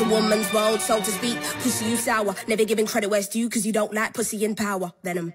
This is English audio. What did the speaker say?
The woman's world, so to speak. Pussy, you sour. Never giving credit where it's due, cause you don't like pussy in power. Venom.